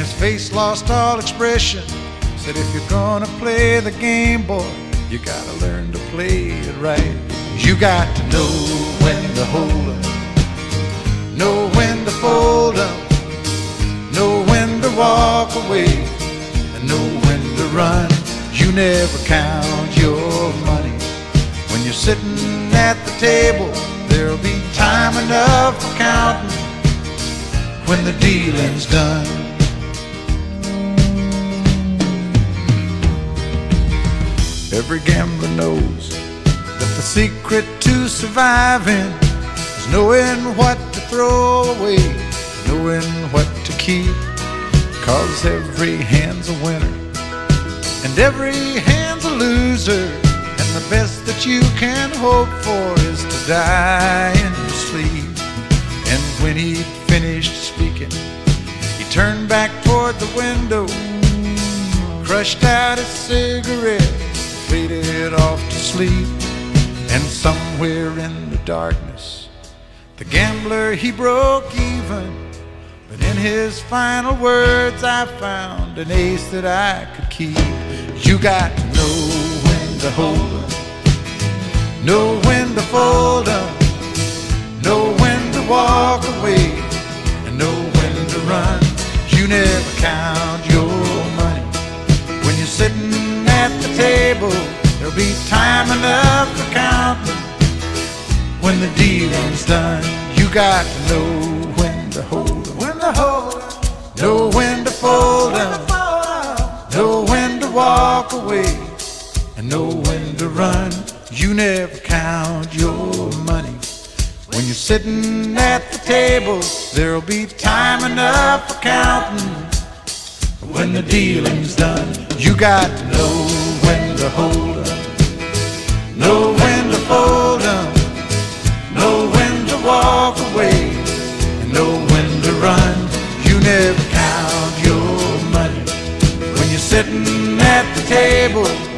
his face lost all expression. Said, if you're gonna play the game, boy, you gotta learn to play it right. You got to know when to hold up, know when to fold up, know when to walk away, and know when to run. You never count your money when you're sitting at the table. There'll be time enough for counting when the dealing's done. Every gambler knows that the secret to surviving is knowing what to throw away, knowing what to keep. Cause every hand's a winner and every hand's a loser. And the best that you can hope for is to die in your sleep. And when he'd finished speaking, he turned back toward the window, crushed out a cigarette, faded off to sleep. And somewhere in the darkness, the gambler he broke even. But in his final words, I found an ace that I could keep. You got to know when to hold know when to fold up, know when to walk away, and know when to run. You never count your money when you're sitting at the table. There'll be time enough for counting when the dealing's done. You got to know when to hold 'em, when to hold 'em, know when to fold 'em, know when to walk away, and know when to run. You never count your money when you're sitting at the table. There'll be time enough for counting when the dealing's done. You got to know when to hold know when to fold 'em, know when to walk away, know when to run. You never count your money when you're sitting at the table.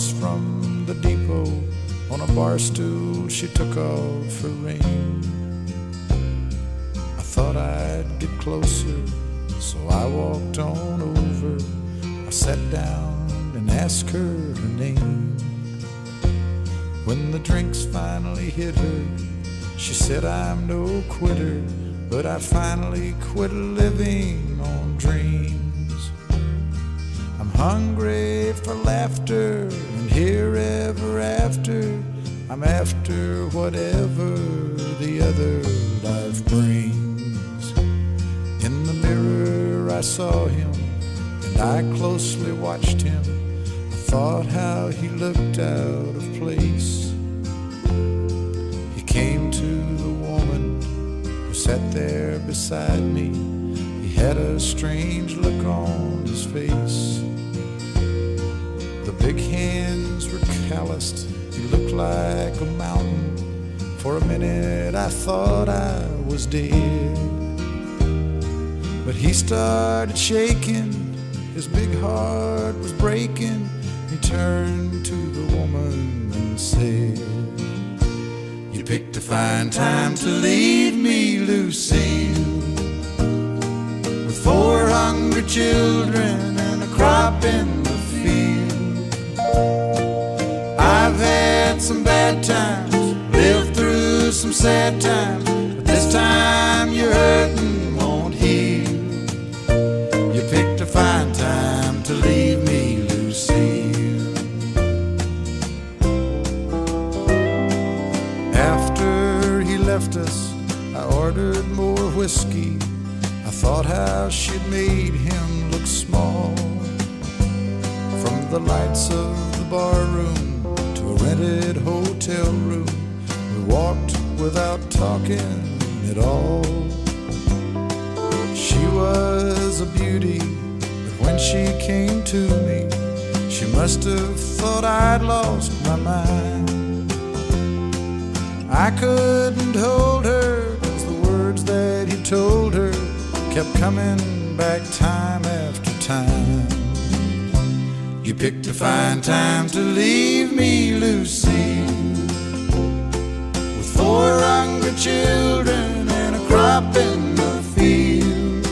Across from the depot. On a bar stool, she took off her ring. I thought I'd get closer, so I walked on over. I sat down and asked her her name. When the drinks finally hit her, she said, I'm no quitter, but I finally quit living on dreams. I'm hungry for laughter here ever after. I'm after whatever the other life brings. In the mirror, I saw him and I closely watched him. I thought how he looked out of place. He came to the woman who sat there beside me. He had a strange look on his face. Big hands were calloused. He looked like a mountain. For a minute, I thought I was dead. But he started shaking. His big heart was breaking. He turned to the woman and said, You picked a fine time to leave me, Lucille. With four hungry children bad times, lived through some sad times, but this time your hurting won't heal. You picked a fine time to leave me, Lucille. After he left us, I ordered more whiskey. I thought how she'd made him look small. From the lights of the bar rented hotel room, we walked without talking at all. She was a beauty, but when she came to me, she must have thought I'd lost my mind. I couldn't hold her, cause the words that he told her kept coming back time picked a fine time to leave me, Lucille, with four hungry children and a crop in the field.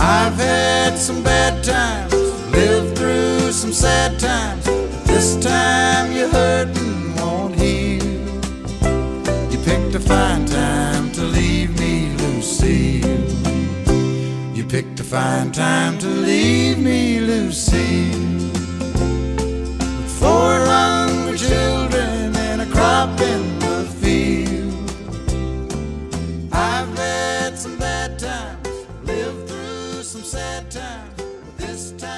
I've had some bad times, lived through some sad times, but this time. Fine time to leave me, Lucille. Four hungry children and a crop in the field. I've had some bad times, lived through some sad times, but this time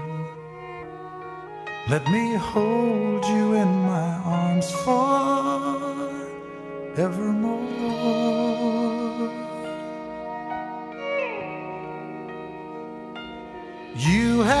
Let me hold you in my arms forevermore. You have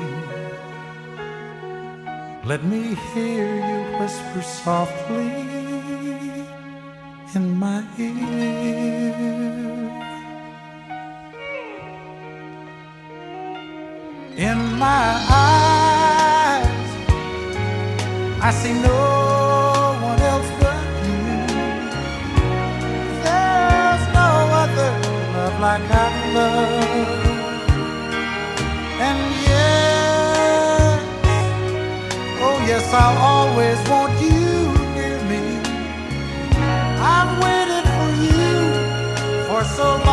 Let me hear you whisper softly in my ear. In my eyes, I see no I'll always want you near me. I've waited for you for so long.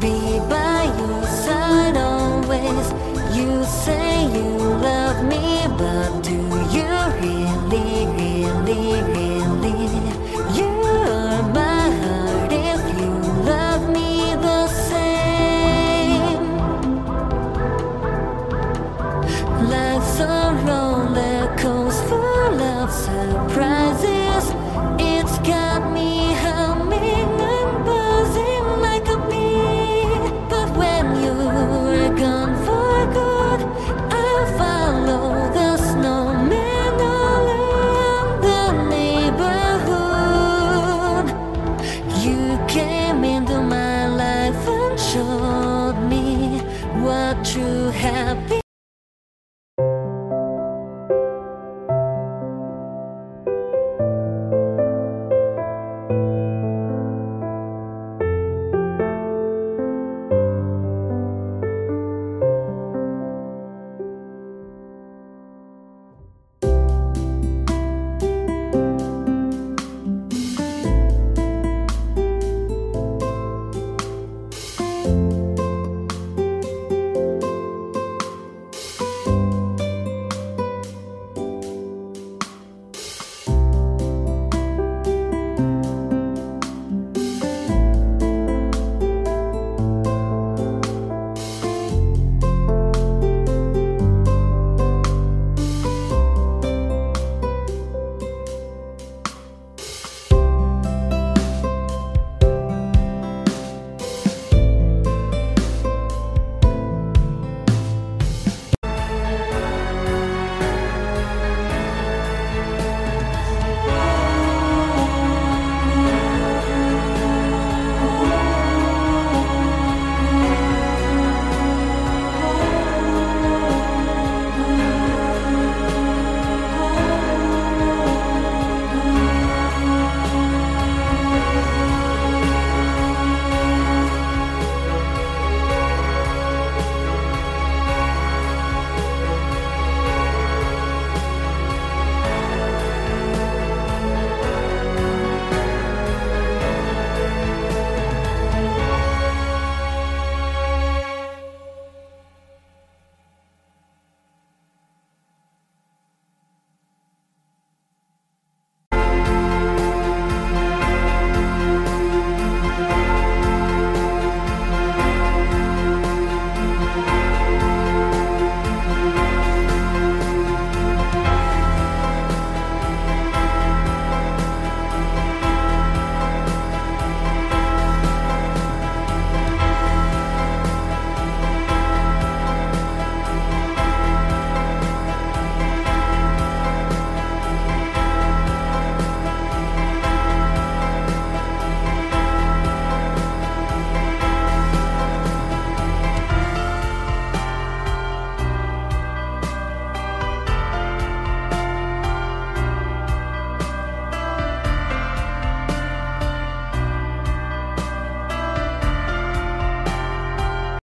Be by your side always. You say you love me, but do you really, really, really?